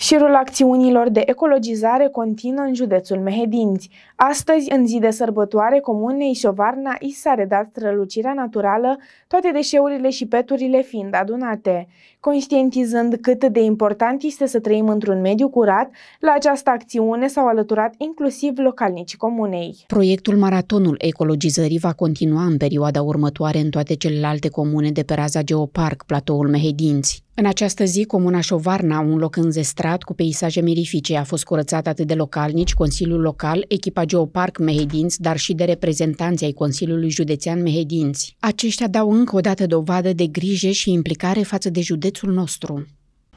Șirul acțiunilor de ecologizare continuă în județul Mehedinți. Astăzi, în zi de sărbătoare, comunei Șovarna i s-a redat strălucirea naturală, toate deșeurile și peturile fiind adunate. Conștientizând cât de important este să trăim într-un mediu curat, la această acțiune s-au alăturat inclusiv localnicii comunei. Proiectul Maratonul Ecologizării va continua în perioada următoare în toate celelalte comune de pe raza Geoparc, platoul Mehedinți. În această zi, comuna Șovarna, un loc înzestrat cu peisaje mirifice, a fost curățat atât de localnici, Consiliul Local, echipa Geoparc Mehedinți, dar și de reprezentanții ai Consiliului Județean Mehedinți. Aceștia dau încă o dată dovadă de grijă și implicare față de județul nostru.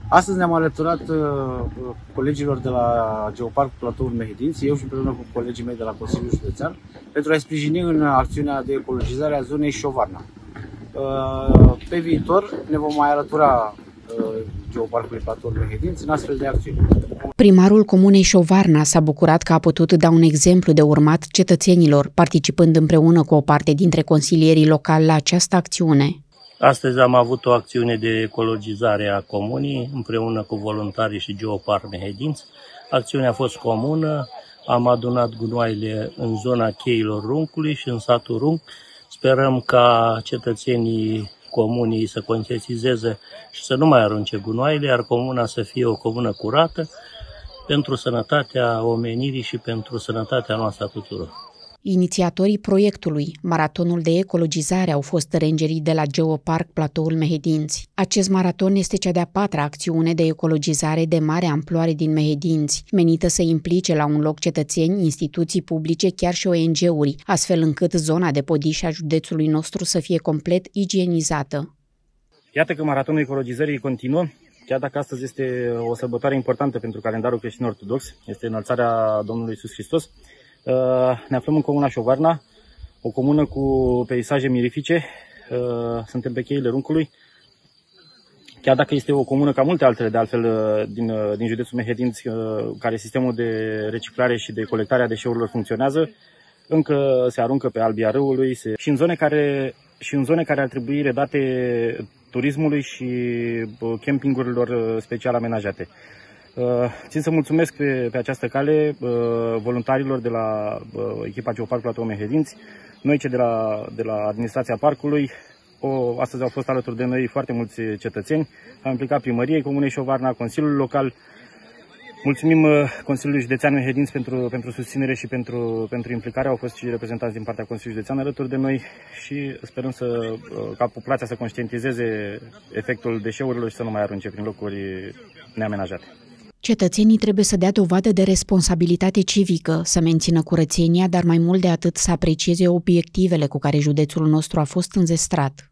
Astăzi ne-am alăturat uh, colegilor de la Geoparc Platoul Mehedinți, eu și împreună cu colegii mei de la Consiliul Județean, pentru a-i sprijini în acțiunea de ecologizare a zonei Șovarna. Uh, pe viitor ne vom mai alătura Geoparcului Platou Mehedinți în astfel de acțiuni. Primarul Comunei Șovarna s-a bucurat că a putut da un exemplu de urmat cetățenilor, participând împreună cu o parte dintre consilierii locali la această acțiune. Astăzi am avut o acțiune de ecologizare a comunii împreună cu voluntarii și Geoparc Mehedinți. Acțiunea a fost comună, am adunat gunoaile în zona cheilor Runcului și în satul Runc. Sperăm ca cetățenii comunii să conștientizeze și să nu mai arunce gunoaile, iar comuna să fie o comună curată pentru sănătatea omenirii și pentru sănătatea noastră a tuturor. Inițiatorii proiectului, Maratonul de Ecologizare, au fost rangerii de la Geoparc Platoul Mehedinți. Acest maraton este cea de-a patra acțiune de ecologizare de mare amploare din Mehedinți, menită să implice la un loc cetățeni, instituții publice, chiar și ONG-uri, astfel încât zona de podiș a județului nostru să fie complet igienizată. Iată că maratonul ecologizării continuă, chiar dacă astăzi este o sărbătoare importantă pentru calendarul creștin ortodox, este înălțarea Domnului Iisus Hristos, Uh, ne aflăm în comuna Șovarna, o comună cu peisaje mirifice. Uh, suntem pe cheile Runcului. Chiar dacă este o comună ca multe altele, de altfel, uh, din, din județul Mehedinți, care sistemul de reciclare și de colectare a deșeurilor funcționează, încă se aruncă pe albia râului se... și, în zone care, și în zone care ar trebui redate turismului și campingurilor special amenajate. Uh, țin să mulțumesc pe, pe această cale uh, voluntarilor de la uh, echipa Geoparc Platou Mehedinți, noi cei de la, de la administrația parcului. O, astăzi au fost alături de noi foarte mulți cetățeni, am implicat primăriei Comunei Șovarna, Consiliul Local. Mulțumim Consiliului Județean Mehedinți pentru, pentru susținere și pentru, pentru implicare. Au fost și reprezentanți din partea Consiliului Județean alături de noi și sperăm să, ca populația să conștientizeze efectul deșeurilor și să nu mai arunce prin locuri neamenajate. Cetățenii trebuie să dea dovadă de responsabilitate civică, să mențină curățenia, dar mai mult de atât să aprecieze obiectivele cu care județul nostru a fost înzestrat.